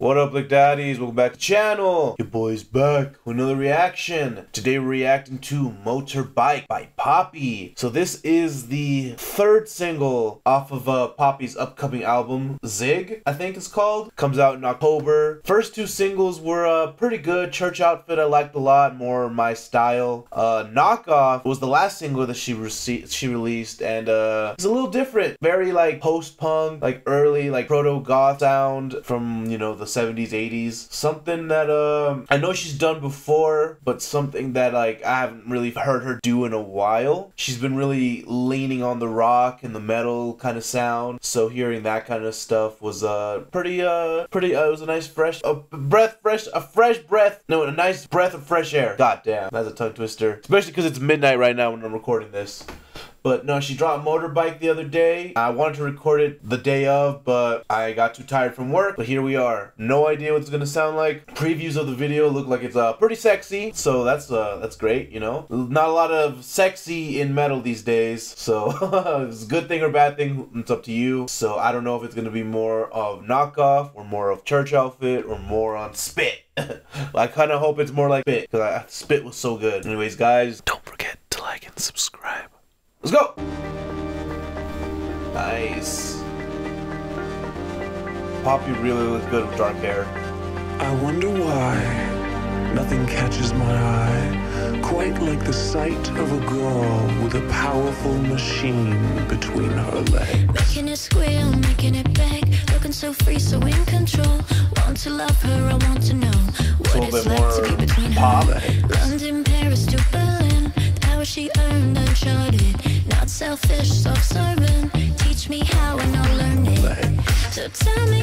What up, Blick Daddies? Welcome back to the channel. Your boy's back with another reaction. Today we're reacting to Motorbike by Poppy. So this is the third single off of uh, Poppy's upcoming album, Zig, I think it's called. Comes out in October. First two singles were uh, pretty good. Church Outfit I liked a lot, more my style. Uh, Knockoff was the last single that she she released, and uh, it's a little different. Very like post-punk, like early, like proto-goth sound from, you know, the 70s, 80s. Something that um I know she's done before, but something that like I haven't really heard her do in a while. She's been really leaning on the rock and the metal kind of sound. So hearing that kind of stuff was uh pretty uh pretty uh, it was a nice fresh a breath fresh a fresh breath no a nice breath of fresh air. God damn, that's a tongue twister. Especially because it's midnight right now when I'm recording this. But no, she dropped motorbike the other day. I wanted to record it the day of, but I got too tired from work. But here we are. No idea what it's gonna sound like. Previews of the video look like it's uh pretty sexy, so that's uh that's great. You know, not a lot of sexy in metal these days, so it's a good thing or bad thing. It's up to you. So I don't know if it's gonna be more of knockoff or more of church outfit or more on spit. I kind of hope it's more like spit because spit was so good. Anyways, guys, don't forget to like and subscribe. Poppy really looks good with dark hair. I wonder why nothing catches my eye quite like the sight of a girl with a powerful machine between her legs. Making it squeal, making it beg, looking so free, so in control. Want to love her, I want to know what a little it's bit like to more be between pop. her. London, Paris to Berlin, the power she earned uncharted. Not selfish, self-serving. Teach me how and I'll learn it. So tell me,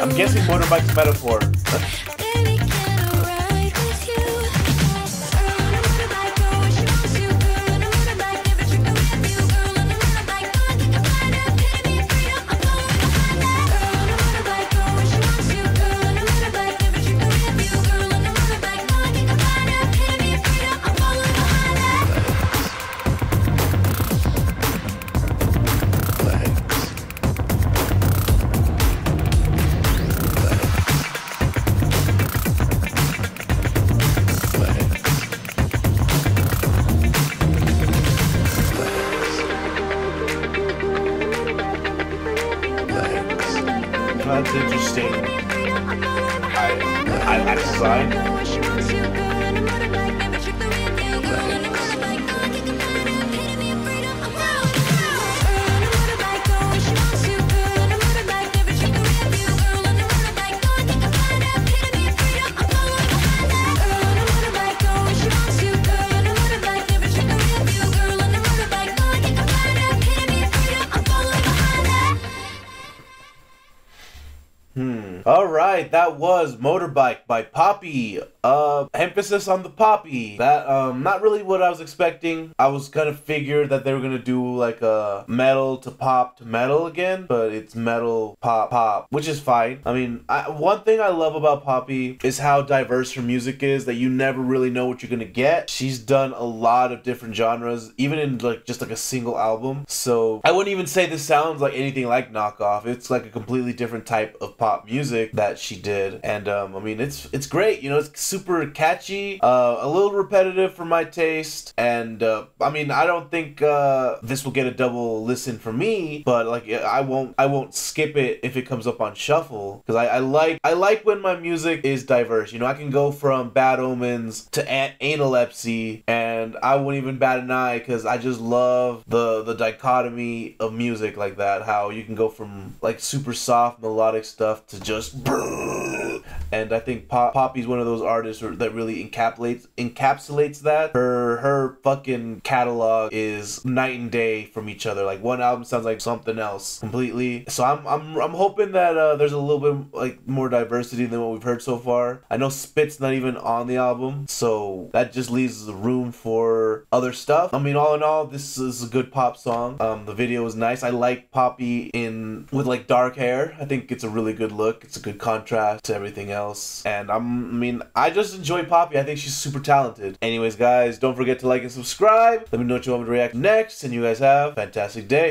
I'm guessing motorbike's metaphor. That's interesting. I, I like design. All right, that was Motorbike by Poppy. Uh, emphasis on the Poppy. That um, not really what I was expecting. I was gonna figure that they were gonna do like a metal to pop to metal again, but it's metal pop pop, which is fine. I mean, I, one thing I love about Poppy is how diverse her music is. That you never really know what you're gonna get. She's done a lot of different genres, even in like just like a single album. So I wouldn't even say this sounds like anything like knockoff. It's like a completely different type of pop music that she did, and um, I mean, it's it's great. You know, it's super catchy, uh, a little repetitive for my taste, and uh, I mean, I don't think uh, this will get a double listen for me, but like I won't I won't skip it if it comes up on shuffle because I, I like I like when my music is diverse. You know, I can go from Bad Omens to an- Analepsy, and I wouldn't even bat an eye because I just love the the dichotomy of music like that. How you can go from like super soft melodic stuff to just and I think Pop- Poppy's one of those artists that really encapsulates encapsulates that. Her her fucking catalog is night and day from each other. Like one album sounds like something else completely. So I'm I'm I'm hoping that uh, there's a little bit like more diversity than what we've heard so far. I know Spit's not even on the album, so that just leaves room for other stuff. I mean, all in all, this is a good pop song. Um, the video is nice. I like Poppy in with like dark hair. I think it's a really good look. It's a good contrast to everything else. And I'm, I mean, I just enjoy Poppy. I think she's super talented. Anyways, guys, don't forget to like and subscribe. Let me know what you want me to react next, and you guys have a fantastic day.